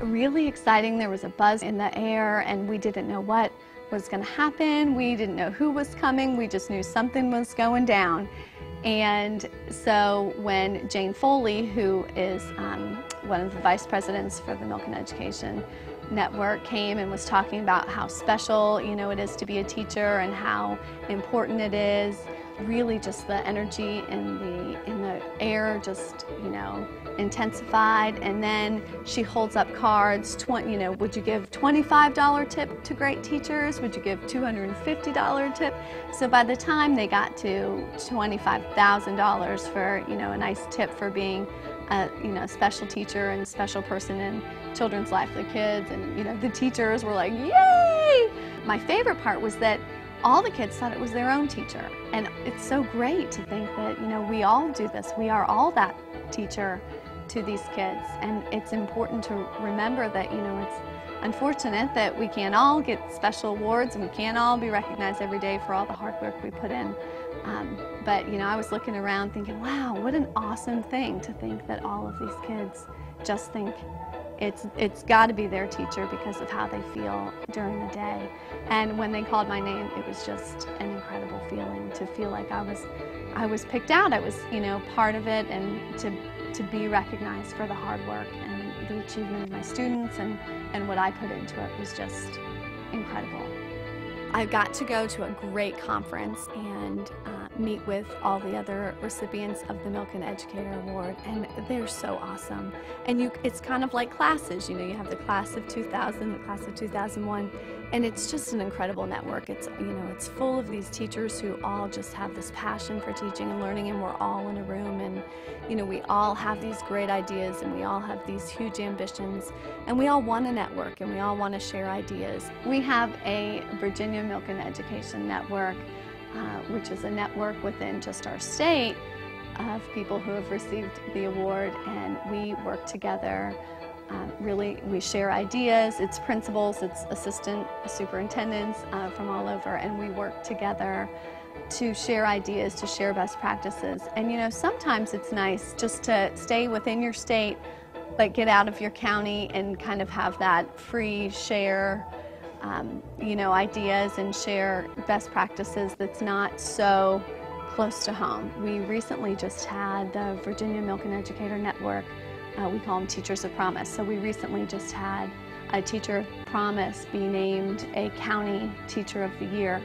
really exciting. There was a buzz in the air, and we didn't know what was going to happen. We didn't know who was coming. We just knew something was going down. And so when Jane Foley, who is um, one of the vice presidents for the Milken Education Network, came and was talking about how special you know it is to be a teacher and how important it is, really just the energy in the in the air just you know intensified. And then she holds up cards 20 you know would you give $25 tip to great teachers? Would you give $250 tip? So by the time they got to $25,000 for you know a nice tip for being a you know special teacher and special person in children's life the kids and you know the teachers were like yay! My favorite part was that all the kids thought it was their own teacher. And it's so great to think that, you know, we all do this. We are all that teacher to these kids. And it's important to remember that, you know, it's unfortunate that we can't all get special awards and we can't all be recognized every day for all the hard work we put in. Um, but, you know, I was looking around thinking, wow, what an awesome thing to think that all of these kids just think it's, it's got to be their teacher because of how they feel during the day. And when they called my name, it was just an incredible feeling to feel like I was, I was picked out. I was, you know, part of it and to, to be recognized for the hard work and the achievement of my students and, and what I put into it was just incredible. I got to go to a great conference and uh, meet with all the other recipients of the Milken Educator Award, and they're so awesome. And you, it's kind of like classes. You know, you have the class of 2000, the class of 2001, and it's just an incredible network. It's you know, it's full of these teachers who all just have this passion for teaching and learning, and we're all in a room, and you know, we all have these great ideas, and we all have these huge ambitions, and we all want to network, and we all want to share ideas. We have a Virginia Milken Education Network, uh, which is a network within just our state of people who have received the award, and we work together. Uh, really, we share ideas. It's principals, it's assistant superintendents uh, from all over, and we work together to share ideas, to share best practices. And you know, sometimes it's nice just to stay within your state, but get out of your county and kind of have that free share um, you know, ideas and share best practices that's not so close to home. We recently just had the Virginia Milken Educator Network, uh, we call them Teachers of Promise. So we recently just had a Teacher of Promise be named a County Teacher of the Year.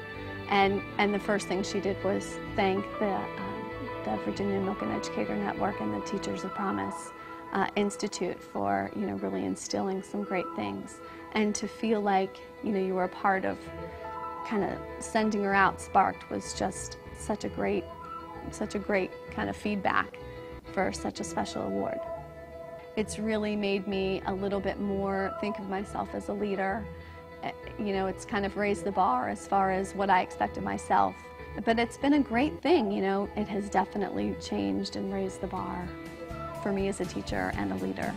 And, and the first thing she did was thank the, um, the Virginia Milken Educator Network and the Teachers of Promise uh, Institute for, you know, really instilling some great things. And to feel like you know you were a part of kind of sending her out sparked was just such a great such a great kind of feedback for such a special award. It's really made me a little bit more think of myself as a leader. Eh, you know it's kind of raised the bar as far as what i expect of myself. But it's been a great thing you know it has definitely changed and raised the bar for me as a teacher and a leader